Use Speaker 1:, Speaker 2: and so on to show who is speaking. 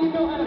Speaker 1: dito